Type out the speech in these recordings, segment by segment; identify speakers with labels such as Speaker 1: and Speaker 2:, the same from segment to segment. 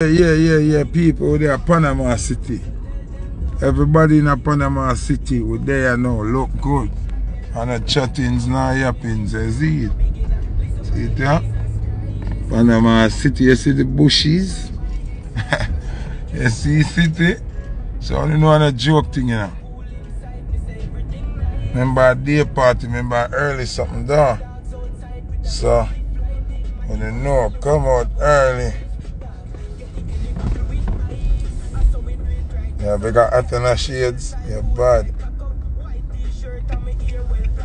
Speaker 1: Yeah, yeah, yeah, people there Panama City. Everybody in a Panama City we there now look good. And the chattings now yappings, you see it? See it there? Panama City, you see the bushes? you see city? So you know a joke thing, you know. Remember a day party, remember early something there. So, when you know, come out early. Yeah, we got Athena shades. Yeah, bad.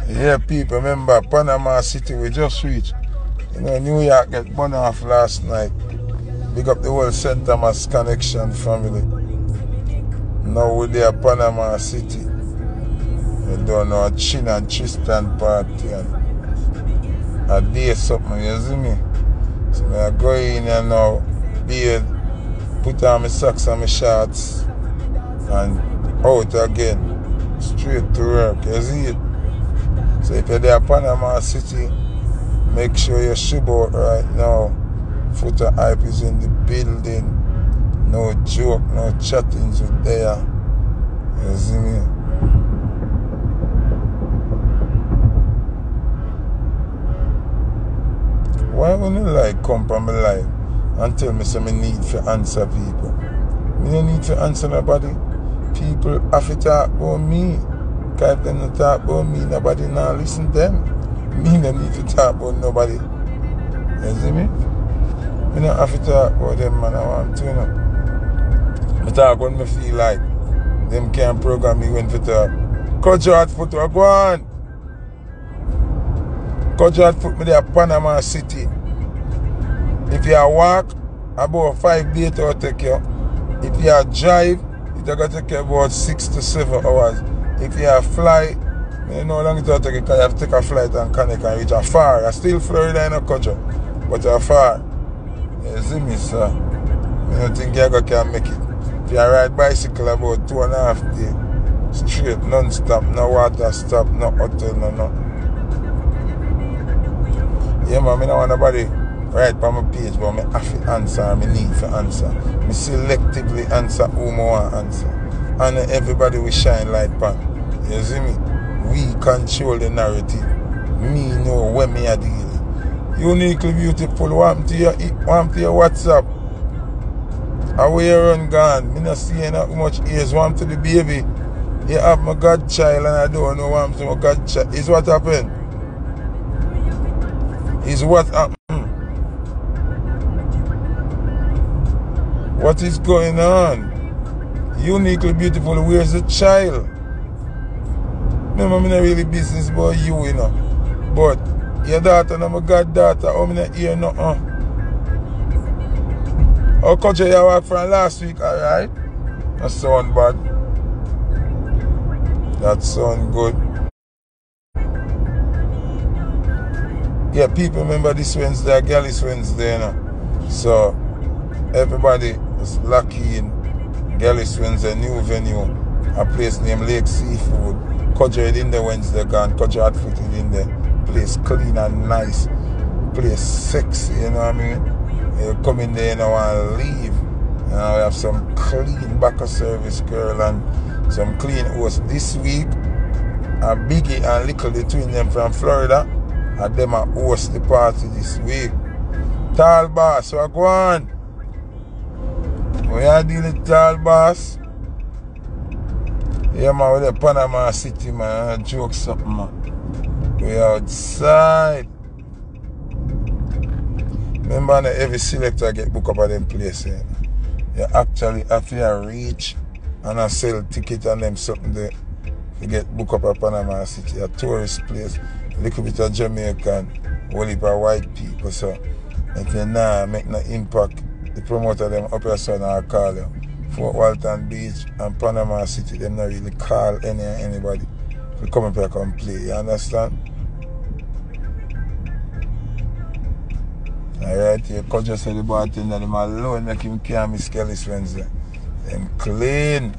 Speaker 1: Yeah, people, remember Panama City, we just reached. You know, New York get burned off last night. Big up the whole St. Thomas Connection family. Now we're there, Panama City. We don't know Chin and Tristan party and a day something, you see me? So I go in and now, beard, put on my socks and my shorts and oh, out again. Straight to work, you see it? So if you're there Panama City, make sure you ship out right now. Foota Hype is in the building. No joke, no chattings with there. You see me? Why wouldn't you like come from my life and tell me some need to answer people? Me don't need to answer nobody. People have to talk about me. Cause if them not talk about me, nobody now listen to them. Me don't need to talk about nobody. You see me? Me not have to talk about them man I want to you know. I talk when me feel like them can't program me when to talk. Cut your foot go on. Cut your foot me there Panama City. If you walk, about five days to take you. If you drive, it will take you about six to seven hours. If you fly, you know how long it will take you you have to take a flight and connect and reach a far. I still Florida in a country, but you're far. You see me, sir? I don't think you can make it. If you ride bicycle about two and a half days, straight, non-stop, no water stop, no hotel, no nothing. Yeah, man, I don't want nobody right on my page, but I have to answer, I need to answer. I selectively answer who I want answer. And everybody will shine light pan. You see me? We control the narrative. Me know when me are dealing. Uniquely beautiful, want to your, want to your WhatsApp. You run gone. Me not seeing how much ears want to the baby. You have my godchild and I don't know what to my godchild. Is what happened? Is what happened? What is going on? Uniquely beautiful, where's the child? Remember, I'm not really business about you, you know. But your daughter, I'm a goddaughter, I'm not hear nothing. Uh? How culture you work from last week, alright? That sound bad. That sound good. Yeah, people remember this Wednesday, Gallus Wednesday, you know. So, everybody is lucky in Gallus a new venue, a place named Lake Seafood. Kudger in there Wednesday gone, Kudger had footed in there. Place clean and nice. Place sexy, you know what I mean? You come in there, you know, and leave. You know, we have some clean back of service girl and some clean host. This week, a Biggie and Little, the twin them from Florida, and them are host the party this week. Tall boss, so go on. We are with tall boss. Yeah man, we're the Panama City man, I joke something man. We outside. Remember that every selector get book up at them place. Eh? You actually have to reach and I sell ticket and them something there. You get book up at Panama City, a tourist place. A little bit of Jamaican, heap of white people. So if you nah make no impact, the promoter them up your son or call you. Fort Walton Beach and Panama City, them not really call any anybody to come up here and play. You understand? Alright, you could just say the bartender them alone make him carry me Skelly's Wednesday. Them clean.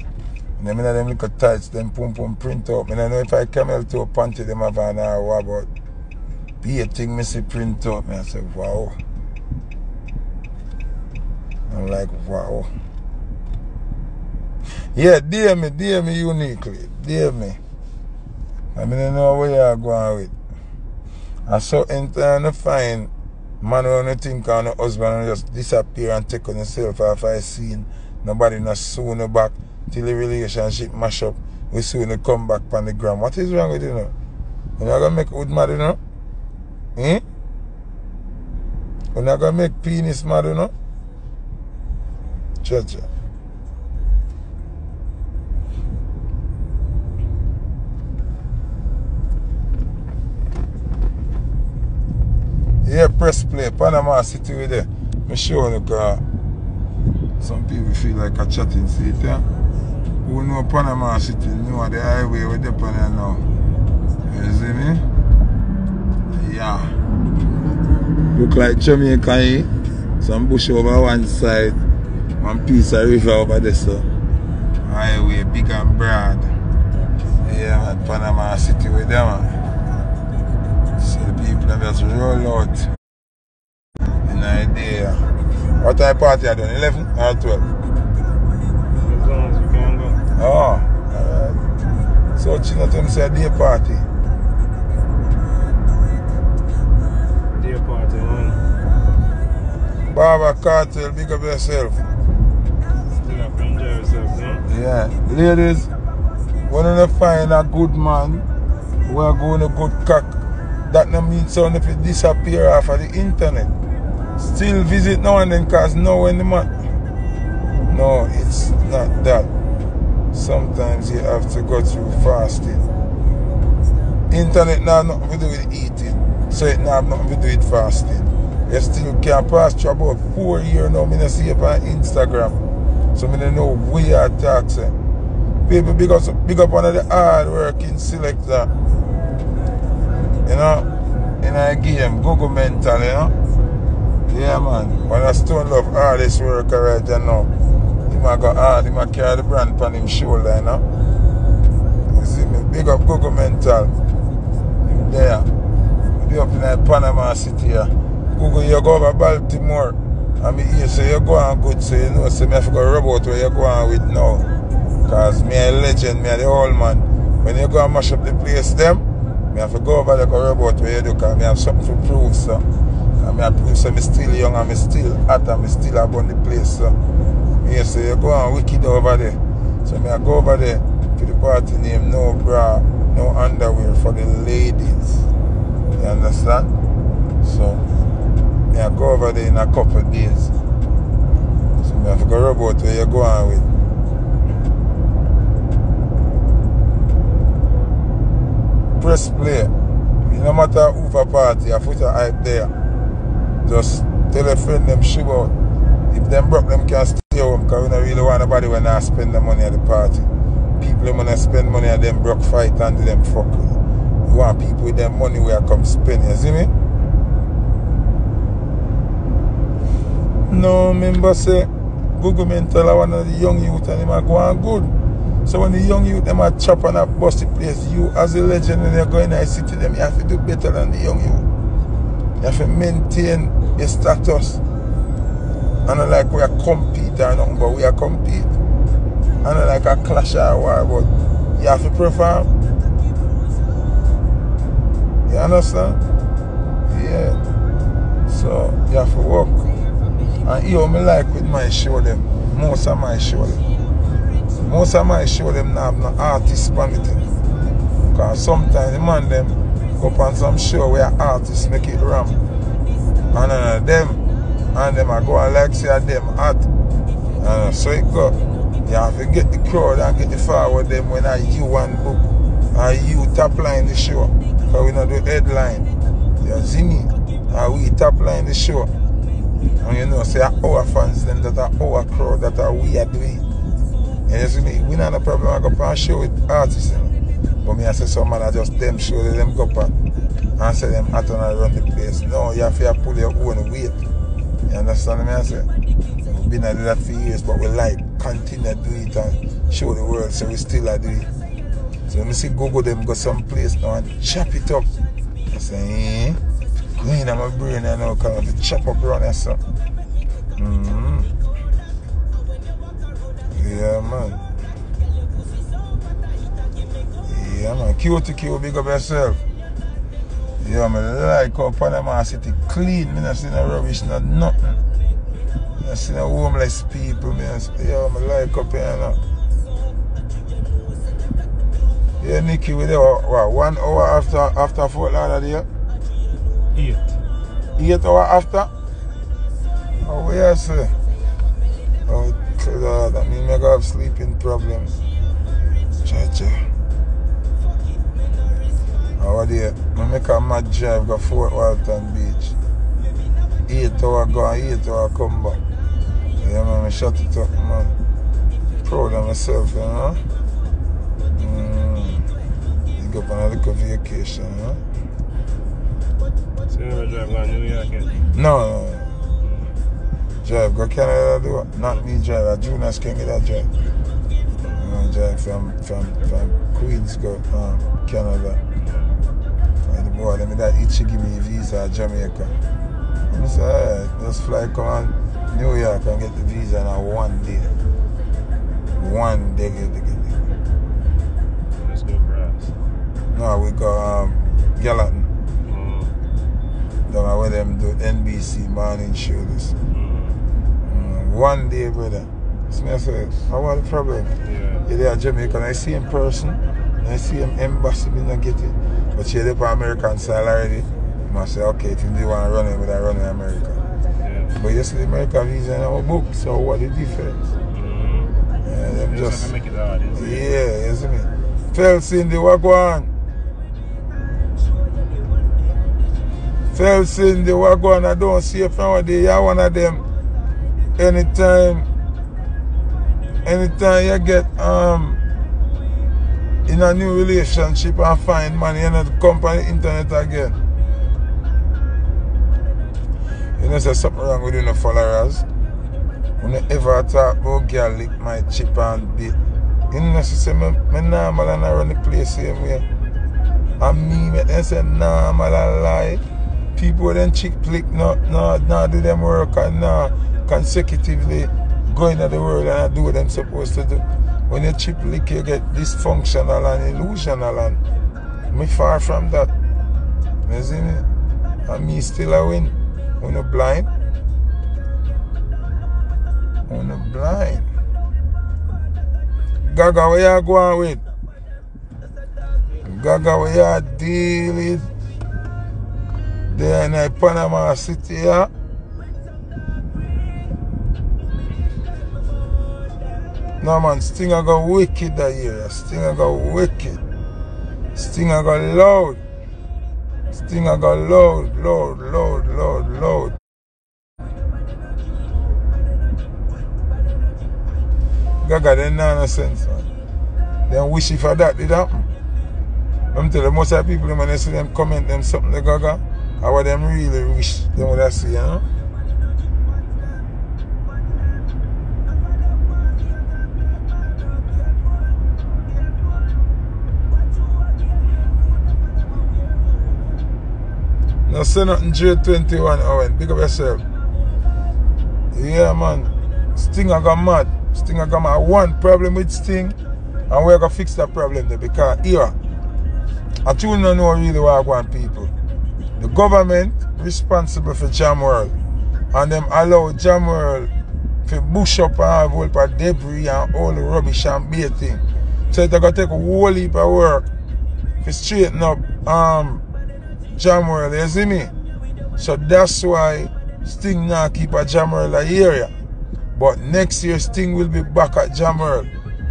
Speaker 1: And them in them little tights, them pum pum print out. I don't know if I camel to a panty them have an hour but be a thing see print up. And I say, wow. I'm like, wow. Yeah, dear me, dear me uniquely. Dear me. I mean, I know where you're going with. I saw in time to find man who think on the husband just disappear and take on himself off I seen nobody not soon back till the relationship mash up. We soon come back on the gram. What is wrong with you know? You're not gonna make wood mad, you know? Hmm? You're not gonna make penis mad, you know? Cha cha. Yeah, press play. Panama City with there. Me show you car. Some people feel like a chatting seat, yeah? Who know Panama City know the highway with the there now. You see me? Yeah. Look like Jamaica, eh? Some bush over one side. One piece of river over there, so. Highway big and broad. Yeah, man. Panama City with them, man So the people just roll out in the idea. What time party are doing? 11 or 12? As
Speaker 2: long as you can go.
Speaker 1: Oh, alright. So Chinatown say day party.
Speaker 2: Day party, man.
Speaker 1: Barber cartel, big up yourself. Yeah. Ladies, when you find a good man, we are going a good cock that no mean sound if it disappear off of the internet. Still visit now and then cause now when the man No, it's not that. Sometimes you have to go through fasting. Internet now nothing to do with eating. So it now have nothing to do with fasting. You still can pass through about four years now. Not see it on Instagram. So don't know we are talking. People big up, big up one of the hard working selector you know, in a game, Google mental, you know. Yeah, man. When I Stone Love hardest worker right now, he might go hard, he might carry the brand on him shoulder, you know. You see me? Big up Google mental. Him there. Be up in Panama City. Google, you go over Baltimore. I mean, here, so you go on good, so you know, so me have to go rub out where you go on with now. Because me a legend, me a the old man. When you go and mash up the place, them, I have to go over there go about where you do because I have something to prove, so. And I prove so I'm still young I'm still hot I'm still about the place, so. Yeah, so you go on wicked over there. So I go over there to the party name, no bra, no underwear for the ladies. You understand? So, I go over there in a couple of days. So I have to go about where you go on with. press play. No matter who for party, I put a hype there. Just tell a friend them shoot out. If them broke them can stay home because we don't really want nobody when I spend the money at the party. People when I spend money at them broke fight and do them fuck. We want people with them money where I come spend, you see me? No, remember say Google mental I one of the young youth and him are going good. So when the young youth them are chop and a bust the place, you as a legend when you're going to city them, you have to do better than the young youth. You have to maintain your status. And like we are compete or nothing, but we are compete. And like a clash or war, but you have to perform. You understand? Yeah. So you have to work. And you me like with my show them. Most of my show them. Most of my show them now have no artist on. Because sometimes the man them go on some show where artists make it ram. And uh, them and them I go and like say them hot. Uh, so it go. You have to get the crowd and get the forward them when I you one book. And you top line the show. Because we not do headline. You see me? And we top line the show. And you know, say our fans them that are our crowd that are we are doing. And you see me, we not a problem I go and show with artists. You know? But me I say some man I just them show them go up and say them hot and run the place. No, you have to pull your own weight. You understand me I say? We've been at that for years but we like continue to do it and show the world so we still are doing. So let me see Google them go some place now and chop it up. I say, eh? lean on my brain you know, cause the chop up around that something. Mm-hmm. Yeah, man. Yeah, man. Q to Q, big up yourself. Yeah, man. Like how Panama City clean. Me not see no rubbish, not nothing. I see no homeless people, man. Yeah, man. Like up here, you. Yeah, Nikki, we there what, one hour after after Fort Lauderdale.
Speaker 2: Eight.
Speaker 1: Eight hour after? Oh, we are say? Oh, God, that mean me go have sleeping problems. Cha cha. Are they? I make a mad drive go Fort Walton Beach. Eight hour go and eight hour come back. Yeah, man, me shut it up, man. Proud of myself, you know? Mm. You go on a little vacation, you know?
Speaker 2: So drive to New York?
Speaker 1: No, no, no. Drive, go Canada do it. Not me drive, a Jonas can get that drive. Know, drive from, from, from Queens go um, Canada. And the boy, let me that itchy give me a visa to Jamaica. I say, alright, just fly come on New York and get the visa in one day. One day get the get it.
Speaker 2: Let's go grass.
Speaker 1: No, we go um, Gallatin. Down where them do NBC morning show this.
Speaker 2: Mm.
Speaker 1: Mm, one day, brother. So I say, I want the problem.
Speaker 2: Yeah.
Speaker 1: You there at Jamaica and I see him person, I see him embassy, me not get it. But you're there for American. You must say, okay, if you want to run it, but I run in America.
Speaker 2: Yeah.
Speaker 1: But yesterday, American visa in our book, so what the difference?
Speaker 2: Mm.
Speaker 1: Yeah, them
Speaker 2: Just
Speaker 1: just,
Speaker 2: have to make it hard,
Speaker 1: yeah, you see me? Fell Cindy, what go on? Fell Cindy, what go on? I don't see you nowadays. You're one of them. Anytime, anytime you get um in a new relationship and find money, know, on the internet again. You know, there's something wrong with you, no followers. When you ever talk about girl lick my chip and bit, you know, she say, me, me normal and I run the place same way. And me, me say normal and lie. People then chick flick, no, no, no do them work and no consecutively go into the world and do what them supposed to do. When you chip lick, you get dysfunctional and illusional and me far from that. You see me? And me still a win. When you blind, when you blind. Gaga, where you going with? Gaga, where you deal with? There in uh, Panama City, yeah? No man, Stinger go wicked that year. Stinger go wicked. Stinger go loud. Stinger go loud, loud, loud, loud, loud. Gaga, they no no sense, man. Them wish for that did happen. I'm telling most of the people when they see them comment them something to Gaga, how what them really wish them would have see, know? No say nothing J21 Owen, big up yourself. Yeah man. Sting I got mad. Sting I got mad. One problem with Sting and we're gonna fix that problem there because here I don't know really what I want people. The government responsible for Jam World and them allow Jam World to bush up and have all the debris and all the rubbish and baiting. So it's gonna take a whole heap of work to straighten up um Jam World, you see me? So that's why Sting now keep a Jam World area. But next year Sting will be back at Jam World.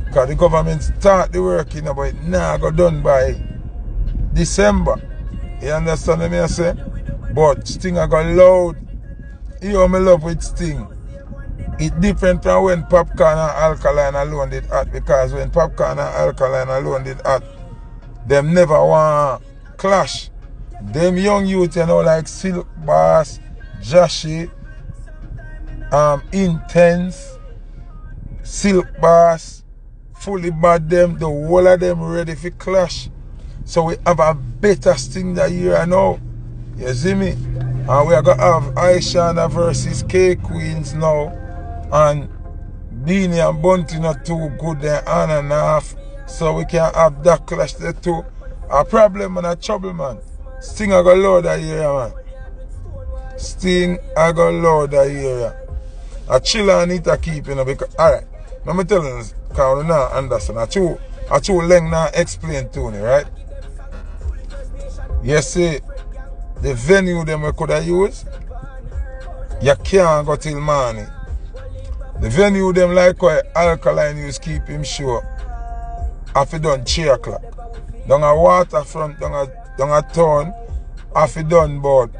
Speaker 1: Because the government start the work, you know, but now go done by December. You understand what I say? But Sting I got loud. You know me love with Sting. It different from when Popcaan and alkaline alone did hot because when Popcaan and alkaline alone did hot, them never want clash. Them young youth, you know, like Silk Boss, Jahshii, um, Intense, Silk Boss, Fully Bad them, the whole of them ready for clash. So we have a better sting that year I know. You see me? And we are gonna have Ishawna versus K Queens now. And Beenie and Bounty not too good there on and off. So we can have that clash there too. A problem and a trouble, man. Sting I go loud that area, man. Sting I go loud that area. A chiller I need to keep, you know, because, alright. Let me tell you because not understand. I too, I too length now explain to me, right? You see, the venue them we could have used, you can't go till morning. The venue them like why alkaline use keep him sure. After done 3 o'clock. Down a waterfront, down a, down a town, after done about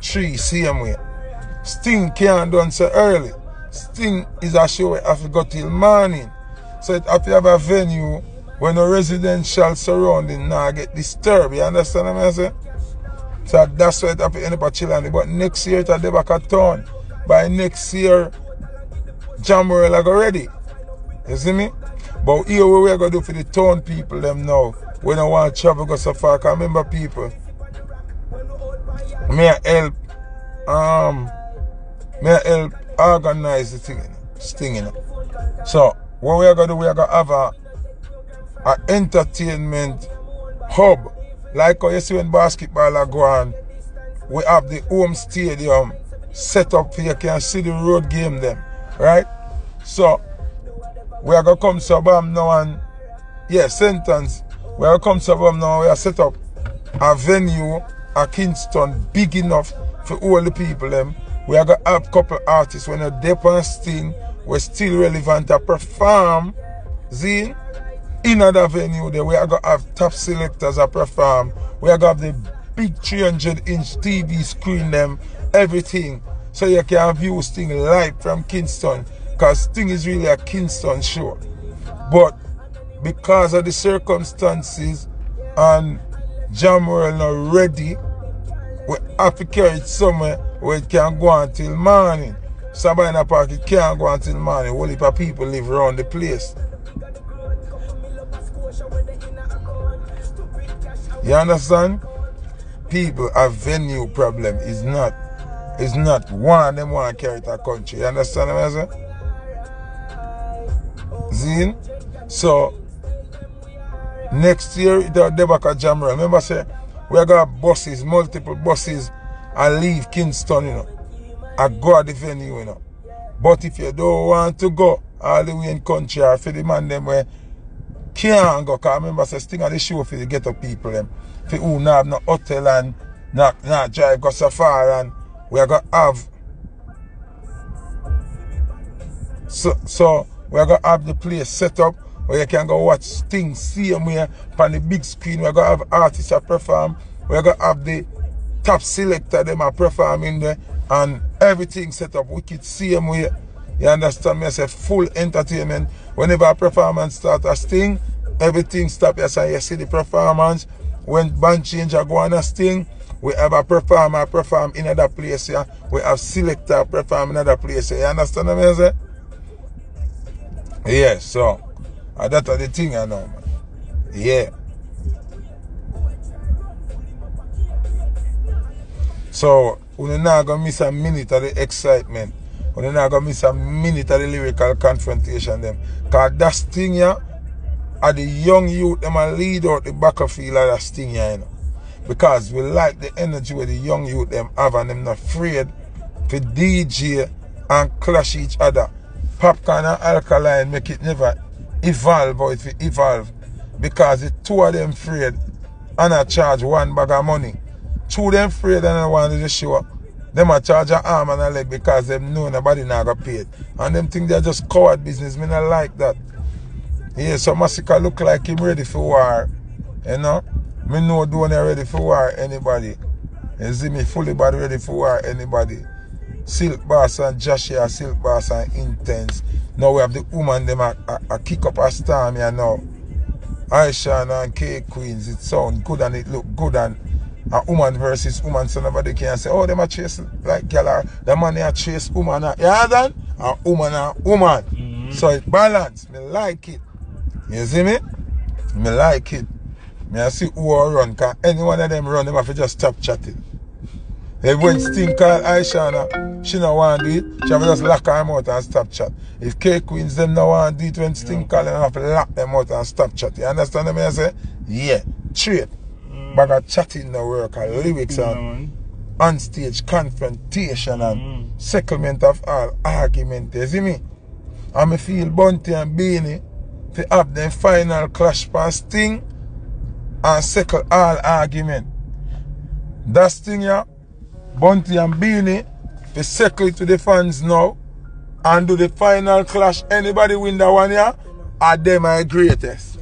Speaker 1: 3 same way. Sting can't done so early. Sting is a show have go till morning. So it have have a venue when the residential surrounding now get disturbed. You understand what I'm saying? So that's why it end up a. But next year it will be back at town. By next year, Jamworld I go ready. You see me? But here what we are gonna do for the town people them now. We don't want to travel go so far. Cause remember people. May I help um may I help organize the thing, thing, you know. So what we are gonna do, we are gonna have a, a entertainment hub. Like how you see when basketball are going, we have the home stadium set up for you can see the road game them. Right? So we are gonna come suburb now and yeah, sentence. We are gonna come suburb now, we are set up a venue at Kingston big enough for all the people them. We are gonna have couple artists when a dip and sting we're still relevant to perform see in other venue there we are gonna have top selectors that perform. We are gonna have the big 300 inch TV screen them, everything. So you can view Sting live from Kingston. Because Sting is really a Kingston show. But because of the circumstances and Jamworld not ready, we have to carry it somewhere where it can go until morning. Sabina Park, it can't go until morning. Whole heap of people live around the place. You understand? People have venue problem. It's not it's not one them want to carry to country. You understand what I'm saying? Zine? So next year it will can jam around. Remember say we got buses, multiple buses and leave Kingston, you know. I go at the venue, you know. But if you don't want to go all the way in country or for the man them where can't go, because remember say thing of the show for the ghetto people them. For who not have no hotel and not, not drive go so far and we are gonna have so so we are gonna have the place set up where you can go watch things same way on the big screen. We're gonna have artists that perform. We're gonna have the top selector them are performing there and everything set up wicked same way. You understand me? I say full entertainment. Whenever a performance start a sting, everything stop. Yes, I you see the performance. When band change go on a sting, we have a performer perform in another place here. We have selector perform in another place here. You understand me? I say? Yeah, so uh, that's the thing I know, man. Yeah. So we're not gonna miss a minute of the excitement. We're not gonna miss a minute of the lyrical confrontation them. Cause that thing yeah, are the young youth them a lead out the battlefield of that thing you know. Because we like the energy where the young youth them have and them not afraid to DJ and clash each other. Popcaan and alkaline make it never evolve but it evolve. Because the two of them afraid and I charge one bag of money. Two of them afraid and I want to show. Them a charge a arm and a leg because them know nobody not gonna pay it. And them think they're just coward business. Me not like that. Yeah, so Masicka look like him ready for war. You know? Me know don't ready for war anybody. You see me fully body ready for war anybody. Silk Boss and Joshua, Silk Boss and Intense. Now we have the woman them a, a, a kick up a storm here now. Aisha and K Queens, it sound good and it look good and a woman versus woman so nobody can say, oh them a chase like girl the man a chase woman. You understand? A woman a woman. Mm -hmm. So it balance. Me like it. You see me? Me like it. Me I see who are run, cause any one of them run, them have to just stop chatting. If when Sting call Aisha, she no want to do it, she have to just lock her mouth and stop chat. If K Queens them no want to do it when Sting call them have to lock them out and stop chat. You understand what I say? Yeah. straight. Bag of chatting no work, and lyrics and on stage confrontation and
Speaker 2: Mm.
Speaker 1: settlement of all argument. You see me? And me feel Bounty and Beenie to have them final clash pass thing and settle all argument. That thing yeah, Bounty and Beenie to settle to the fans now and do the final clash. Anybody win that one yeah, are them my greatest.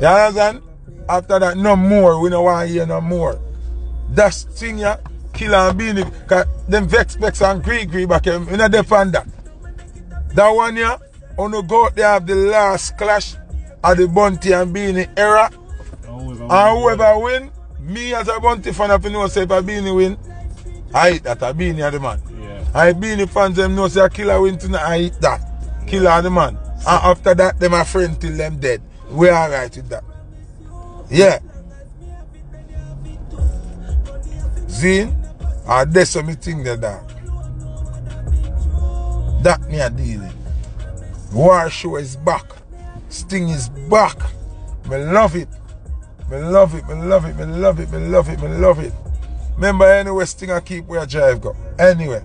Speaker 1: You understand? After that, no more. We don't want to hear no more. That's thing yeah, Killer and Beenie. Them Vex Vex and Greek Greek back in, we not defend that. That one yeah, on the go out there have the last clash of the Bounty and Beenie era.
Speaker 2: However,
Speaker 1: And whoever win, me as a Bounty fan if you know say if a Beenie win, I hit that a Beenie are the man.
Speaker 2: Yeah.
Speaker 1: I Beenie fans them know say a killer win tonight, I hit that. Killer are the man. And after that, them a friend till them dead. We alright with that. Yeah. Zine, I uh, that's some thing that that. That me a dealing. War show is back. Sting is back. Me love it. Me love it, me love it, me love it, me love it, me love it. Remember anyway Sting I keep where drive go. Anyway.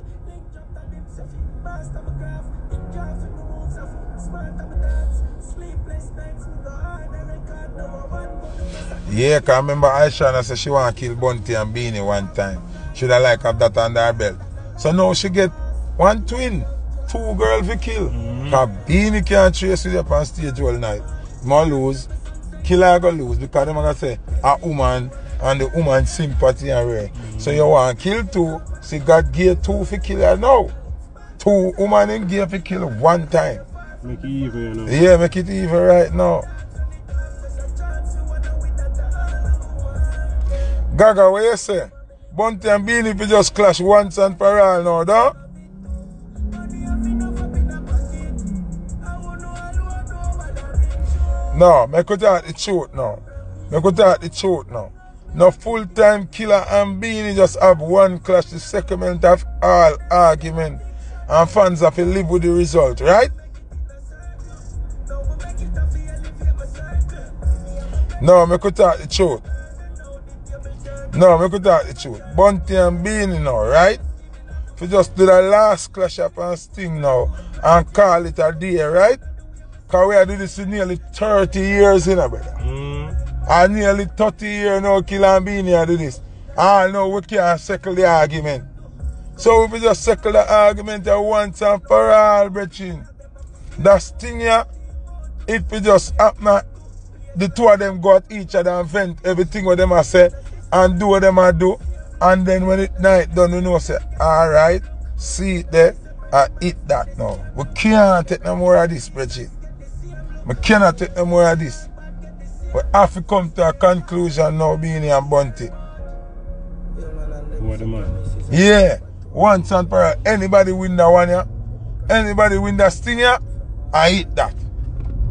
Speaker 1: Yeah, cause I remember Aisha I said she want to kill Bounty and Beenie one time. Should I like have that under her belt. So now she get one twin, two girls to kill. Mm-hmm. Cause Beenie can't trace with up on stage all night. More lose, killer go lose because them gonna say a woman and the woman sympathy and rare. Mm-hmm. So you want to kill two, see God gave two for kill her now. Two woman in gave for kill one time.
Speaker 2: Make it even, you know.
Speaker 1: Yeah, make it even right now. Gaga, what you say? Bounty and Beenie just clash once and for all now, though? No, make it out the truth now. Make it out the truth now. No full-time killer and Beenie just have one clash, the segment of all argument. And fans have to live with the result, right? No, me could talk the truth. No, me could talk the truth. Bounty and Beenie now, right? If you just do the last clash up and sting now and call it a day, right? Cause we are doing this for nearly 30 years, you know, brother.
Speaker 2: Mm.
Speaker 1: And nearly 30 years now, Kill and Beenie are do this. I know we can't settle the argument. So if we just settle the argument at once and for all, brethren, that thing here, it will just happen. The two of them got each other and vent everything what them a say and do what them a do. And then when it night done, you know, say, alright, see it there, I eat that now. We can't take no more of this, brethren. We cannot take no more of this. We have to come to a conclusion now, Beenie and Bounty.
Speaker 2: Who are the man?
Speaker 1: Yeah, once and for all, anybody win that one, yeah? Anybody win that sting, yeah? I eat that.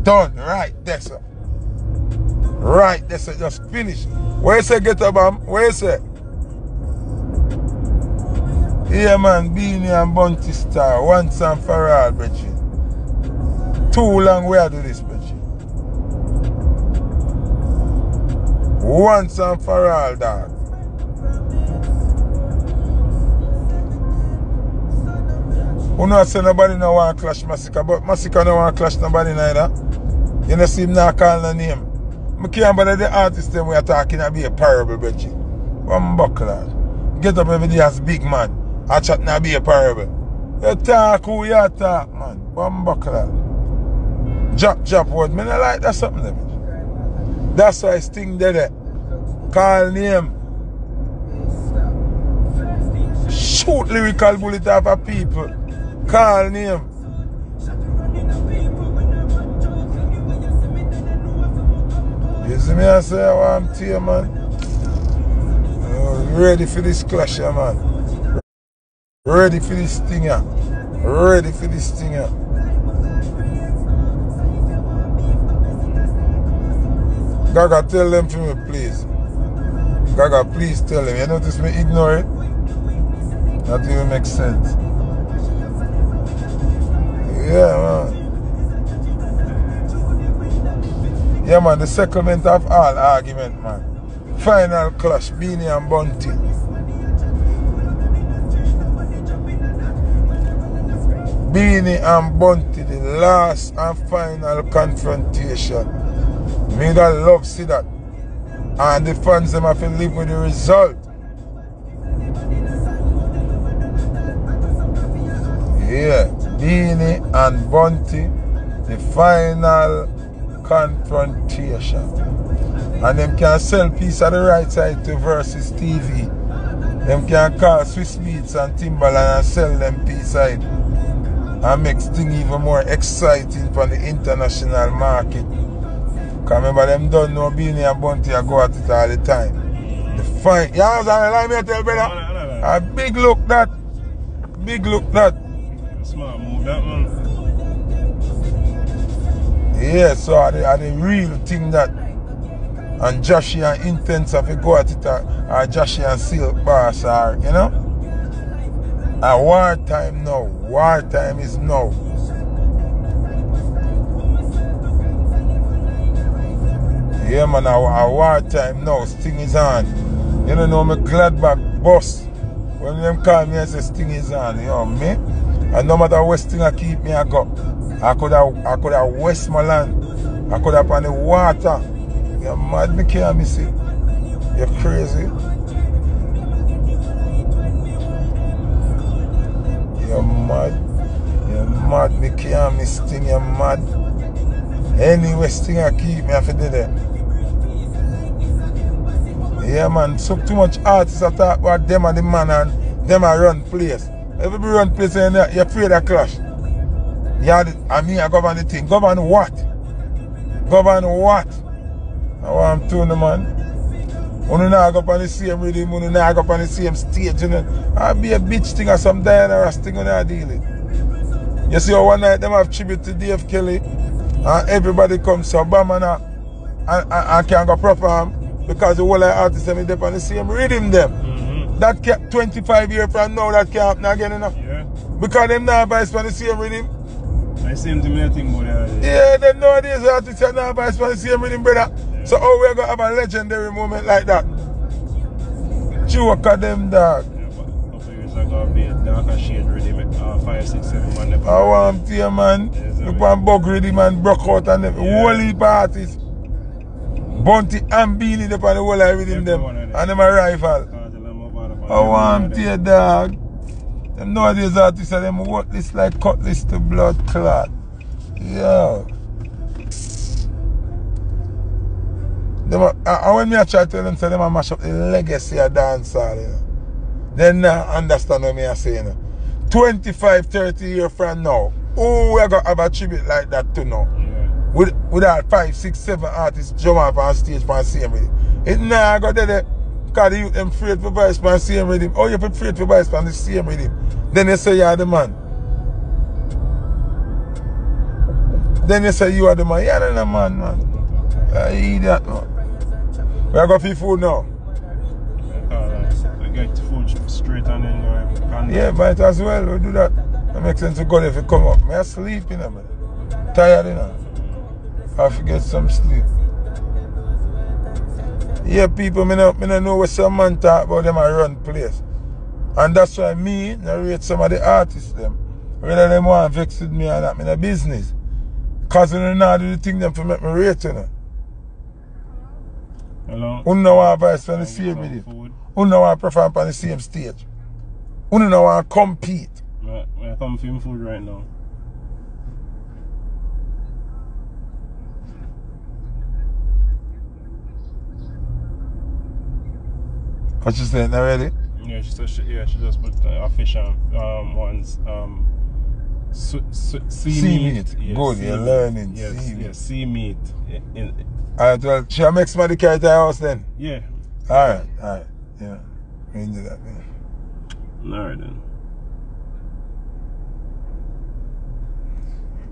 Speaker 1: Done, right that's sir. Right there, sir. Just finish. Where you say get up, um? Where you say? Yeah, man, Beenie and Bounty Star, once and for all, brethren. Too long we are do this, brethren. Once and for all, dog. Who know say nobody no want clash Masicka, but Masicka no want clash nobody neither. You know see him not call no name. I can't bother the artist them we are talking and be a parable, Betchy. One buckler. Get up every day as big man. I chat and be a parable. You talk who you talk, man. One buckler. Jump, jump word. Man, I like that something. Them. That's why Sting did it. Call name. Shoot lyrical bullet off of people. Call name. You see me I say I want to you, man. Uh, ready for this clash, yeah, man. Ready for this thing. Ready for this thing. Gaga, tell them for me, please. Gaga, please tell them. You notice me ignore it? That even makes sense. Yeah, man. Yeah, man, the settlement of all argument, man. Final clash, Beenie and Bounty. Beenie and Bounty, the last and final confrontation. Me that love see that. And the fans them have to live with the result. Yeah, Beenie and Bounty, the final confrontation. An dem kan sel piece a di right side to versus TV. Dem kan kal Swiss Beats an Timbaland an sel dem piece side. An mek sting even more exciting pan di international market. Kan memba dem don nou Beanie an Bunty a go at it all di time. Di fight. Ya an zan la me tel breda. A big look dat. Big look dat.
Speaker 2: Smart move dat man.
Speaker 1: Yeah, so are the, are the real thing that and Jahshii and Intense have to go at it uh, uh, or, or Jahshii and Silk Boss or you know? A war time now. War time is now. Yeah man, a, a war time now. Sting is on. You don't know me Gladbach boss. When them call me and say Sting is on, you know me? And no matter what Sting I keep me I go. I could have I could have waste my land. I could have on the water. You're mad me can't miss it. You're crazy. You're mad. You're mad. Me can't miss thing. You're mad. Anyway, thing I keep me I do that. Yeah man, so too much artists I talk about them and the man and them I run place. Everybody run place and you're afraid of clash. Yeah, I mean I govern the thing. Govern what? Govern what? I want to know man. When not go on the same rhythm, when not go on the same stage, you know. I'll be a bitch thing or some Diana Ross thing when I deal it. You see one night them have tribute to Dave Kelly and everybody comes to Obama now and, and, and can go perform um, because the whole artists them is on the same rhythm them. That can 25 years from now that can't happen again enough.
Speaker 2: Yeah.
Speaker 1: Because them now vice on the same rhythm.
Speaker 2: I same thing me I think about that.
Speaker 1: Yeah, them nowadays artists are to say now vice on the same rhythm, brother. So how we gonna have a legendary moment like that? Joke of them dog.
Speaker 2: Yeah, but a couple years ago, I be a darker shade ready, uh, five, six, seven man.
Speaker 1: I want to man.
Speaker 2: Yes.
Speaker 1: Look one bug ready man broke out and them.
Speaker 2: Yeah.
Speaker 1: Whole heap artists. Bounty and Beenie up on the whole of rhythm them.
Speaker 2: Everyone of them.
Speaker 1: And them a rival. I want to dog. Them nowadays artists are them worthless like cut this to blood clot. Yeah. Them a, and when me a try tell them say them a mash up the legacy of dancehall, you know. Then now understand what me a say, you know. 25, 30 years from now, who we gonna have a tribute like that to now?
Speaker 2: Yeah.
Speaker 1: with without five, six, seven artists jump up on stage with him. It nah go there there. Cause the youth them afraid for voice pan same him. Oh you afraid for voice pan the same him. Then they say you are the man. Then they say you are the man. You are the man, man. Uh, you idiot man. We are going for food now.
Speaker 2: I get food straight and then. Can
Speaker 1: Yeah, might as well we do that. It makes sense to go there if you come up. Me I sleep you know, man. Tired you know. I have to get some sleep. Yeah, people, me no, me no know what some man talk about them I run place. And that's why me narrate some of the artists them. Whether them want vex with me or not, me no business. Cause you know not do the thing them to make me rate you know.
Speaker 2: Hello.
Speaker 1: Who know want vice on the same with.
Speaker 2: Food.
Speaker 1: Who know want perform on the same stage. Who know want compete.
Speaker 2: I come film food right now.
Speaker 1: What you saying already?
Speaker 2: Yeah, she said she, yeah, she just put uh, a fish on um once um su, su, sea,
Speaker 1: Sea
Speaker 2: meat.
Speaker 1: meat.
Speaker 2: Yeah,
Speaker 1: Good,
Speaker 2: sea
Speaker 1: you're
Speaker 2: meat.
Speaker 1: learning,
Speaker 2: Yes,
Speaker 1: sea
Speaker 2: yeah,
Speaker 1: meat.
Speaker 2: sea meat. Yeah, in,
Speaker 1: Alright, well, shall I make somebody carry to your house then?
Speaker 2: yeah.
Speaker 1: Alright, alright. Yeah. We can do that, man.
Speaker 2: Alright then.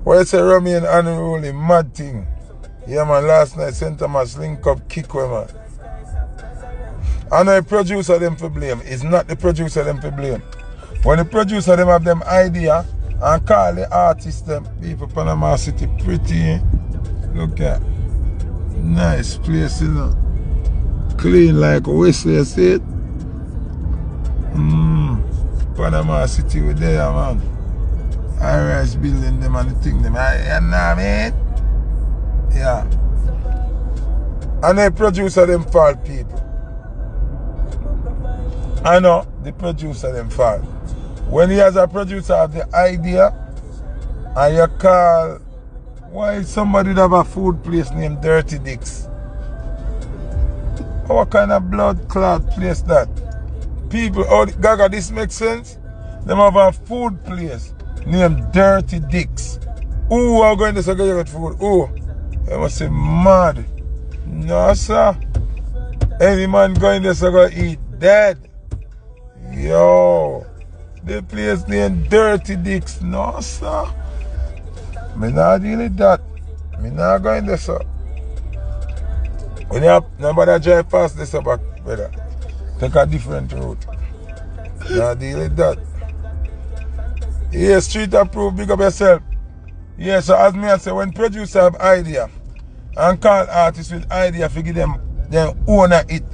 Speaker 1: What you say, Rummy and unruly, mad thing. Yeah, man, last night, St. Thomas link up kick man. I know the producer them for blame. It's not the producer them for blame. When the producer them have them idea and call the artist them, people Panama City pretty. Look at. Nice place, you know. Clean like Wesley said. Mmm. Panama City with there, man. High-rise building them and the thing them. You know what I mean? Yeah. And the producer them fault people. I know the producer them fault. When he has a producer have the idea and you call why somebody have a food place named Dirty Dicks? What kind of blood clot place that? People, oh Gaga, this makes sense? Them have a food place named Dirty Dicks. Who are going to say get food? Who? They must say mad. No, sir. Any man going there so go eat dead. Yo. The place named Dirty Dicks. No, sir. Me not deal with that. Me not going there, sir. When you have nobody drive past this back, brother. Take a different route. Not deal with that. Yeah, street approved, big up yourself. Yeah, so as me I say, when producer have idea and call artists with idea give them them owner it.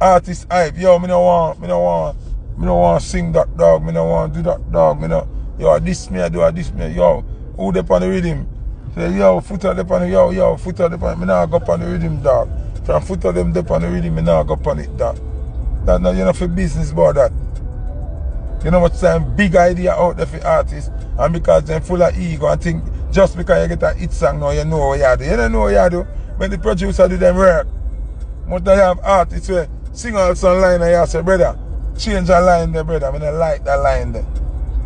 Speaker 1: Artist hype. Yo, me no want, me no want, me no want sing that dog, me no want do that dog, me no yo this me I do this me. Yo, who they on the rhythm? Say yo, Foota the on yo, yo, Foota the on me now go on the rhythm dog. From Foota them dip on the rhythm, me now go on it dog. That now you know for business about that. You know what time big idea out there for artists and because they're full of ego and think just because you get a hit song now you know what you do. You don't know what you do. When the producer do them work. But they have artists where sing all some line and you say, brother, change a line there, brother. I don't like that line there.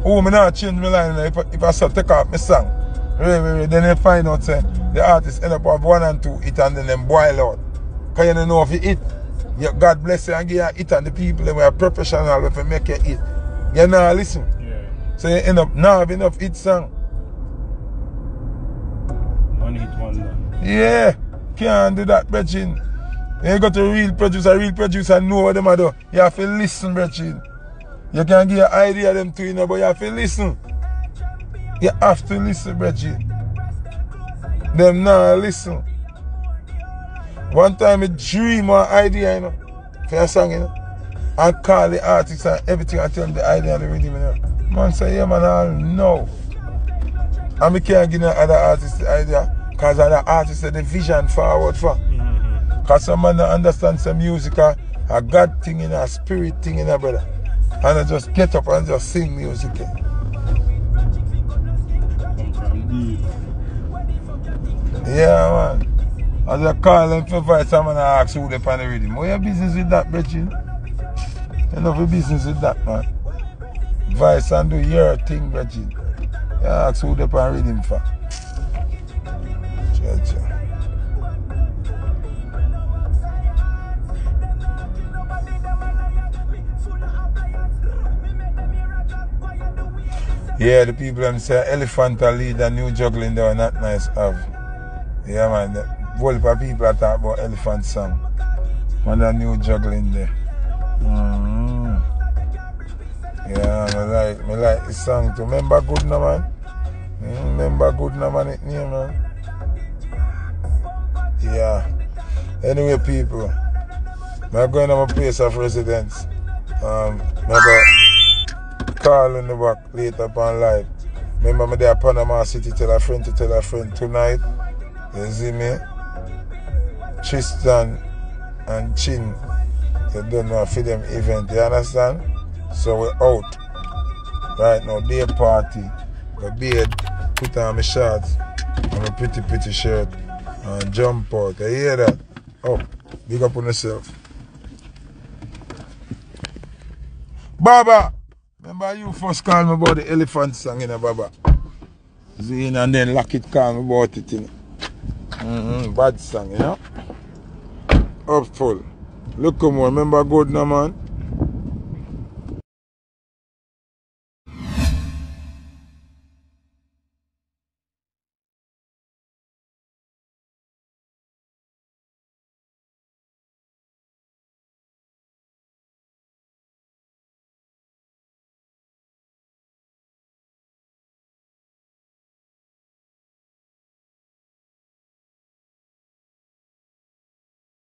Speaker 1: Oh, me not change my line there if, I, if I start take off my song. Really, really, then they find out say the artist end up with one and two hit and then them boil out. Cause you don't know if you hit. You, God bless you and give you a hit and the people them are professional if you make you hit. You know listen.
Speaker 2: Yeah.
Speaker 1: So you end up now have enough hit song.
Speaker 2: One hit wonder.
Speaker 1: Yeah. Can't do that, Brechin. You got a real producer, a real producer know what them are do. You have to listen, Brechin. You can give an idea them to you know, but you have to listen. You have to listen, Brechin. Them now listen. One time I dream one idea, you know, for a song, you know. I call the artist and everything I tell them the idea and the rhythm, you know. Man say, yeah man, I know. And we can't give no other artists the idea. Cause other artists the vision forward for.
Speaker 2: Mm-hmm.
Speaker 1: Cause some man understand some music a, a God thing in a spirit thing in a brother. And I just get up and just sing music. eh. Yeah man. As I call them for fight someone and ask who they pan the rhythm. What your business with that, Brechin? Enough of business with that man. Vice and do your thing, Brechin. You ask who they pan rhythm for. Cha Yeah, the people them say elephant a lead a new juggling they were not nice of. Yeah man, the whole of people are talk about elephant song. One a new juggling there. mm Yeah, me like me like the song too. Remember good no man? Mm, remember good no man it name man. Yeah. Anyway people, I'm going to my place of residence. Um, I call in the back later upon live. Remember me there Panama City, tell a friend to tell a friend tonight. You see me? Tristan and Chin. You don't know for them event, you understand? So we're out. Right now, day party. Go beard, put on my shorts and a pretty pretty shirt and jump out. You hear that? Oh, big up on yourself. Baba! Remember you first called me about the elephant song, you know, Baba? Zine and then Lockett called me about it, you know. Mm -hmm. Bad song, you know? Hopeful. Look, come on, remember good, no, man?